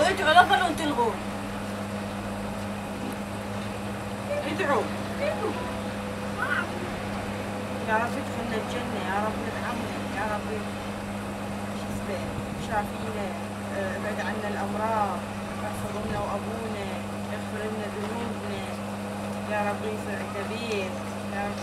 يابون ادعوا. يا رب ادخلنا الجنة يا رب ارحمنا يا رب شو اسمه شافينا آه، ابعد عنا الأمراض احفظ امنا وأبونا اغفر لنا ذنوبنا. يا رب يسر كبير يا رب